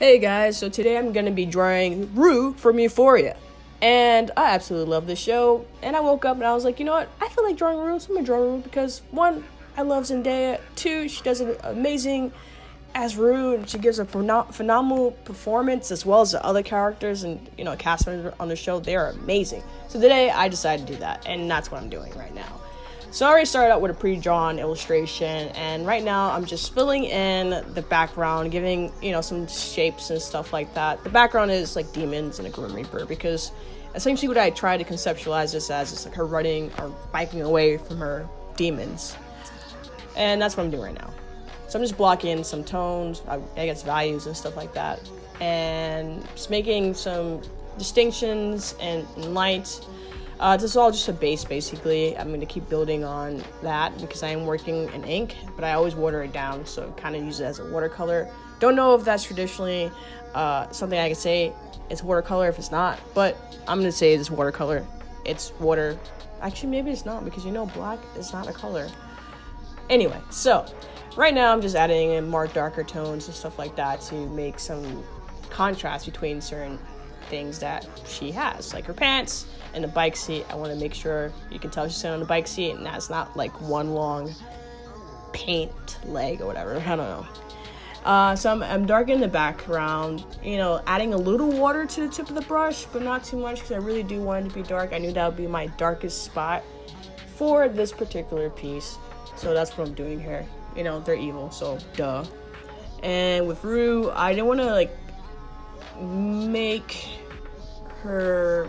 Hey guys, so today I'm gonna be drawing Rue from Euphoria. And I absolutely love this show. And I woke up and I was like, you know what? I feel like drawing Rue, so I'm gonna draw Rue because one, I love Zendaya. Two, she does an amazing as Rue, and she gives a phenom- phenomenal performance as well as the other characters and you know cast members on the show. They are amazing. So today I decided to do that, and that's what I'm doing right now. So I already started out with a pre-drawn illustration, and right now I'm just filling in the background, giving you know some shapes and stuff like that. The background is like demons and a grim reaper because essentially what I try to conceptualize this as is like her running or biking away from her demons, and that's what I'm doing right now. So I'm just blocking in some tones, I guess values and stuff like that, and just making some distinctions and light uh, this is all just a base basically. I'm going to keep building on that because I am working in ink, but I always water it down, so kind of use it as a watercolor. Don't know if that's traditionally uh, something I can say it's watercolor if it's not, but I'm going to say it's watercolor. It's water. Actually, maybe it's not because you know black is not a color. Anyway, so right now I'm just adding in more darker tones and stuff like that to make some contrast between certain things that she has, like her pants and the bike seat. I want to make sure you can tell she's sitting on the bike seat and that's not like one long paint leg or whatever. I don't know. Uh, so I'm, I'm darkening the background, you know, adding a little water to the tip of the brush, but not too much because I really do want it to be dark. I knew that would be my darkest spot for this particular piece. So that's what I'm doing here. You know, they're evil, so duh. And with Rue, I didn't want to like make her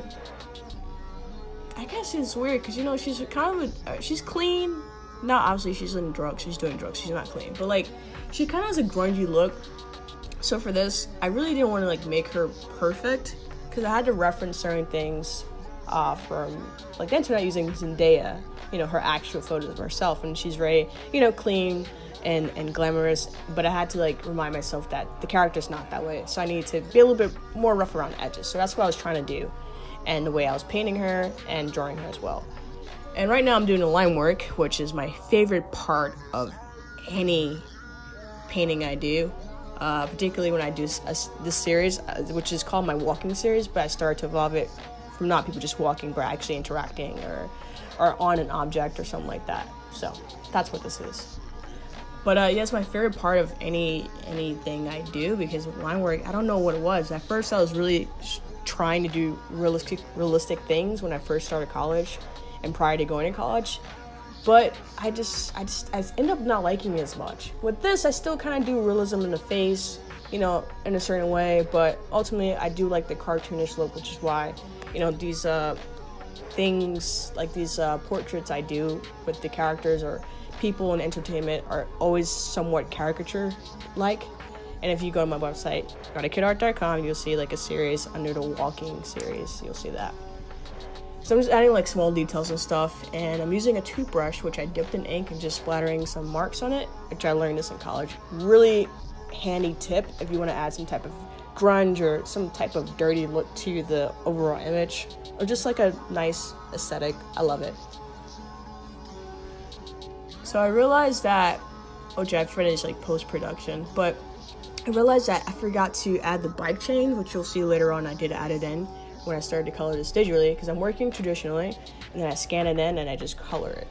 I guess it's weird because you know she's kind of a, uh, she's clean. Not obviously she's in drugs. She's doing drugs. She's not clean, but like she kind of has a grungy look. So for this, I really didn't want to like make her perfect because I had to reference certain things uh, from like the internet using Zendaya. You know her actual photos of herself, and she's very you know clean and and glamorous. But I had to like remind myself that the character's not that way. So I need to be a little bit more rough around the edges. So that's what I was trying to do and the way I was painting her and drawing her as well. And right now I'm doing the line work, which is my favorite part of any painting I do, uh, particularly when I do a, this series, uh, which is called my walking series, but I started to evolve it from not people just walking, but actually interacting or, or on an object or something like that. So that's what this is. But uh, yes, my favorite part of any anything I do because line work, I don't know what it was. At first, I was really trying to do realistic realistic things when I first started college and prior to going to college. But I just I just I end up not liking it as much. With this I still kinda do realism in the face, you know, in a certain way, but ultimately I do like the cartoonish look, which is why, you know, these uh things like these uh, portraits I do with the characters or people in entertainment are always somewhat caricature like and if you go to my website, yattakidart.com, you'll see like a series under the walking series. You'll see that. So I'm just adding like small details and stuff, and I'm using a toothbrush which I dipped in ink and just splattering some marks on it, which I learned this in college. Really handy tip if you want to add some type of grunge or some type of dirty look to the overall image, or just like a nice aesthetic. I love it. So I realized that, oh, which I finished like post production, but I realized that I forgot to add the bike chain, which you'll see later on. I did add it in when I started to color this digitally because I'm working traditionally, and then I scan it in and I just color it.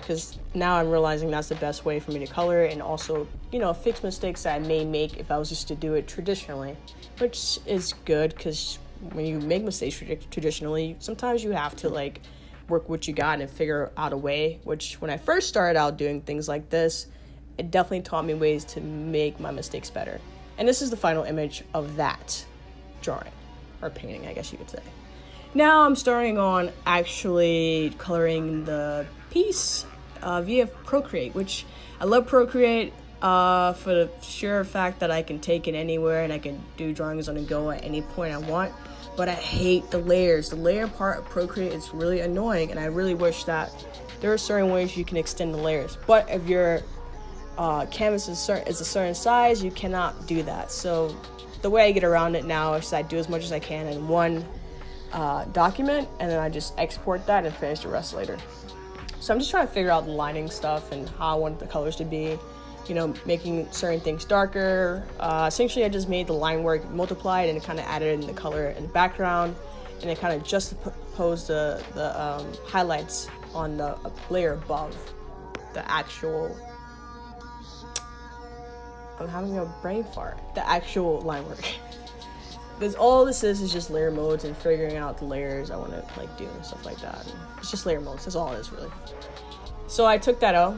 Because now I'm realizing that's the best way for me to color it and also, you know, fix mistakes that I may make if I was just to do it traditionally, which is good because when you make mistakes traditionally, sometimes you have to like work what you got and figure out a way. Which when I first started out doing things like this, it definitely taught me ways to make my mistakes better. And this is the final image of that drawing, or painting, I guess you could say. Now I'm starting on actually coloring the piece uh, via Procreate, which I love Procreate uh, for the sure fact that I can take it anywhere and I can do drawings on the go at any point I want. But I hate the layers. The layer part of Procreate is really annoying, and I really wish that there are certain ways you can extend the layers. But if you're uh, canvas is, is a certain size, you cannot do that. So the way I get around it now is I do as much as I can in one uh, document, and then I just export that and finish the rest later. So I'm just trying to figure out the lining stuff and how I want the colors to be, you know, making certain things darker. Uh, essentially, I just made the line work multiplied and kind of added in the color in the background, and it kind of juxtaposed the the um, highlights on the layer above the actual. I'm having a brain fart. The actual line work. because all this is is just layer modes and figuring out the layers I want to like do and stuff like that. And it's just layer modes. That's all it is really. So I took that out,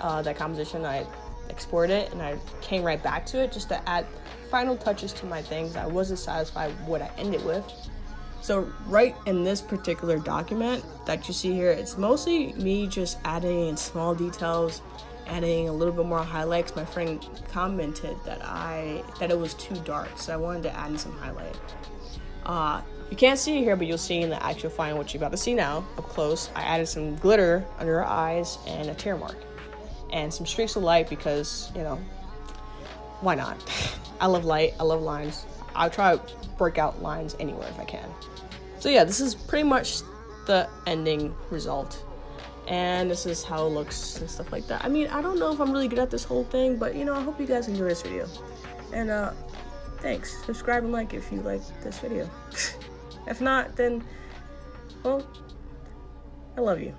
uh, that composition. I exported it and I came right back to it just to add final touches to my things. I wasn't satisfied with what I ended with. So right in this particular document that you see here, it's mostly me just adding in small details, adding a little bit more highlights. My friend commented that I that it was too dark, so I wanted to add in some highlight. Uh, you can't see it here, but you'll see in the actual file what you're about to see now up close. I added some glitter under her eyes and a tear mark and some streaks of light because, you know, why not? I love light, I love lines. I'll try to break out lines anywhere if I can. So yeah, this is pretty much the ending result. And this is how it looks and stuff like that. I mean, I don't know if I'm really good at this whole thing, but you know, I hope you guys enjoy this video. And uh, thanks. Subscribe and like if you like this video. if not, then, well, I love you.